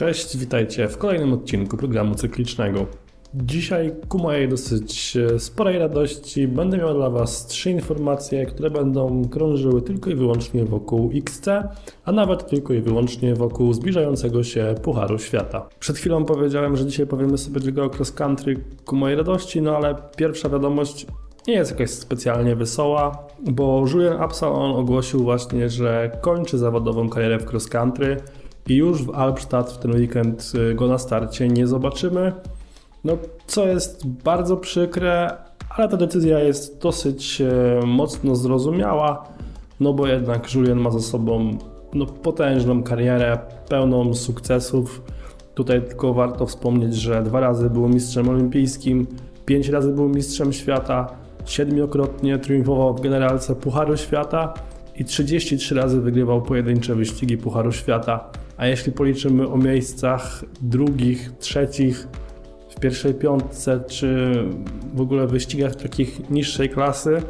Cześć, witajcie w kolejnym odcinku programu cyklicznego. Dzisiaj ku mojej dosyć e, sporej radości będę miał dla Was trzy informacje, które będą krążyły tylko i wyłącznie wokół XC, a nawet tylko i wyłącznie wokół zbliżającego się Pucharu Świata. Przed chwilą powiedziałem, że dzisiaj powiemy sobie tylko o cross country ku mojej radości, no ale pierwsza wiadomość nie jest jakaś specjalnie wesoła, bo Julian Absalon ogłosił właśnie, że kończy zawodową karierę w cross country i już w Albstadt w ten weekend y, go na starcie nie zobaczymy. No, co jest bardzo przykre, ale ta decyzja jest dosyć e, mocno zrozumiała, no bo jednak Julian ma za sobą no, potężną karierę, pełną sukcesów. Tutaj tylko warto wspomnieć, że dwa razy był mistrzem olimpijskim, pięć razy był mistrzem świata, siedmiokrotnie triumfował w generalce Pucharu Świata i 33 razy wygrywał pojedyncze wyścigi Pucharu Świata. A jeśli policzymy o miejscach drugich, trzecich, w pierwszej piątce, czy w ogóle wyścigach takich niższej klasy,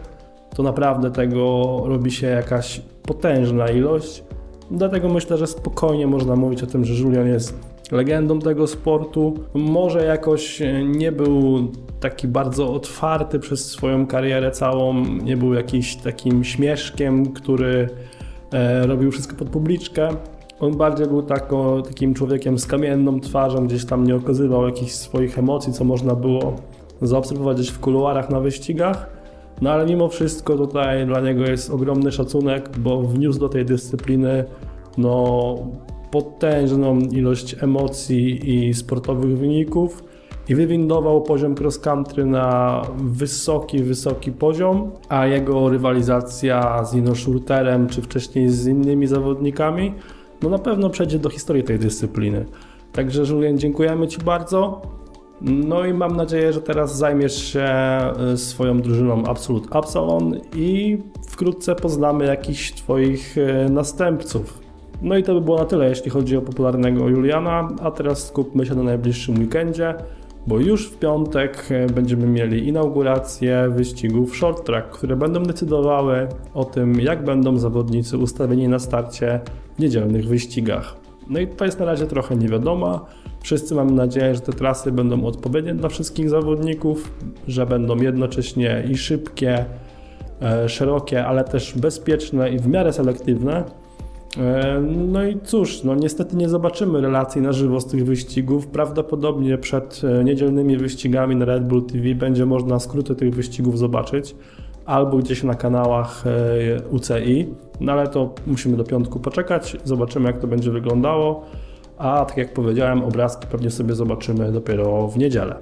to naprawdę tego robi się jakaś potężna ilość. Dlatego myślę, że spokojnie można mówić o tym, że Julian jest legendą tego sportu. Może jakoś nie był taki bardzo otwarty przez swoją karierę całą, nie był jakiś takim śmieszkiem, który e, robił wszystko pod publiczkę. On bardziej był tako, takim człowiekiem z kamienną twarzą, gdzieś tam nie okazywał jakichś swoich emocji, co można było zaobserwować gdzieś w kuluarach na wyścigach. No ale mimo wszystko tutaj dla niego jest ogromny szacunek, bo wniósł do tej dyscypliny no, potężną ilość emocji i sportowych wyników i wywindował poziom cross country na wysoki, wysoki poziom, a jego rywalizacja z Ino Schurterem czy wcześniej z innymi zawodnikami no na pewno przejdzie do historii tej dyscypliny. Także Julian, dziękujemy Ci bardzo. No i mam nadzieję, że teraz zajmiesz się y, swoją drużyną Absolute Absalon i wkrótce poznamy jakichś Twoich y, następców. No i to by było na tyle, jeśli chodzi o popularnego Juliana, a teraz skupmy się na najbliższym weekendzie, bo już w piątek y, będziemy mieli inaugurację wyścigów short track, które będą decydowały o tym, jak będą zawodnicy ustawieni na starcie niedzielnych wyścigach. No i to jest na razie trochę niewiadoma. Wszyscy mamy nadzieję, że te trasy będą odpowiednie dla wszystkich zawodników, że będą jednocześnie i szybkie, e, szerokie, ale też bezpieczne i w miarę selektywne. E, no i cóż, no niestety nie zobaczymy relacji na żywo z tych wyścigów. Prawdopodobnie przed e, niedzielnymi wyścigami na Red Bull TV będzie można skróty tych wyścigów zobaczyć albo gdzieś na kanałach UCI. No ale to musimy do piątku poczekać, zobaczymy jak to będzie wyglądało. A tak jak powiedziałem, obrazki pewnie sobie zobaczymy dopiero w niedzielę.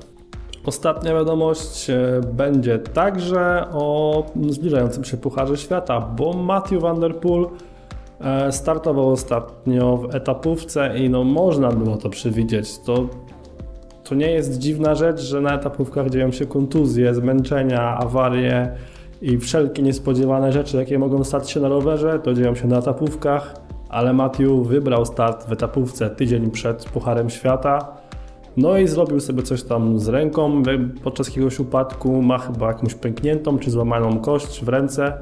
Ostatnia wiadomość e, będzie także o zbliżającym się Pucharze Świata, bo Matthew Van Der Poel e, startował ostatnio w etapówce i no można było to przewidzieć. To, to nie jest dziwna rzecz, że na etapówkach dzieją się kontuzje, zmęczenia, awarie i wszelkie niespodziewane rzeczy, jakie mogą stać się na rowerze, to dzieją się na etapówkach, ale Matthew wybrał start w etapówce tydzień przed Pucharem Świata. No i zrobił sobie coś tam z ręką podczas jakiegoś upadku, ma chyba jakąś pękniętą czy złamaną kość w ręce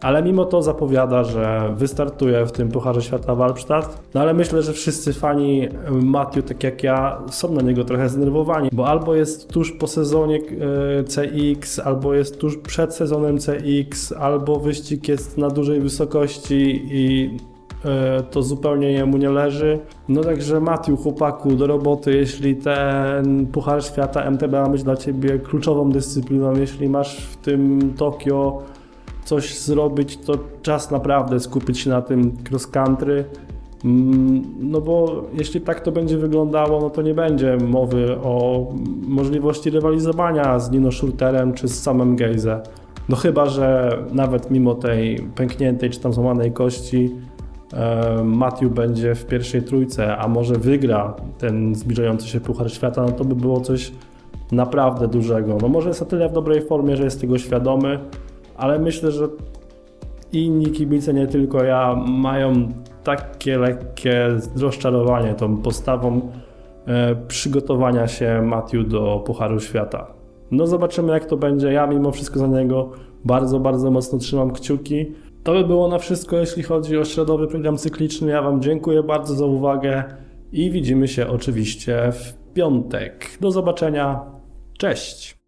ale mimo to zapowiada, że wystartuje w tym Pucharze Świata w Albstadt. No ale myślę, że wszyscy fani Matthew, tak jak ja, są na niego trochę zdenerwowani, bo albo jest tuż po sezonie e, CX, albo jest tuż przed sezonem CX, albo wyścig jest na dużej wysokości i e, to zupełnie jemu nie leży. No także Matthew, chłopaku, do roboty, jeśli ten Puchar Świata MTB ma być dla Ciebie kluczową dyscypliną, jeśli masz w tym Tokio coś zrobić, to czas naprawdę skupić się na tym cross country. Mm, no bo jeśli tak to będzie wyglądało, no to nie będzie mowy o możliwości rywalizowania z Nino Schurterem czy z samym Geize. No chyba, że nawet mimo tej pękniętej czy tam złamanej kości e, Matthew będzie w pierwszej trójce, a może wygra ten zbliżający się Puchar Świata, no to by było coś naprawdę dużego. No może jest o tyle w dobrej formie, że jest tego świadomy, ale myślę, że inni kibice, nie tylko ja, mają takie lekkie rozczarowanie tą postawą e, przygotowania się Matthew do Pucharu Świata. No zobaczymy jak to będzie. Ja mimo wszystko za niego bardzo, bardzo mocno trzymam kciuki. To by było na wszystko, jeśli chodzi o środowy program cykliczny. Ja Wam dziękuję bardzo za uwagę i widzimy się oczywiście w piątek. Do zobaczenia. Cześć!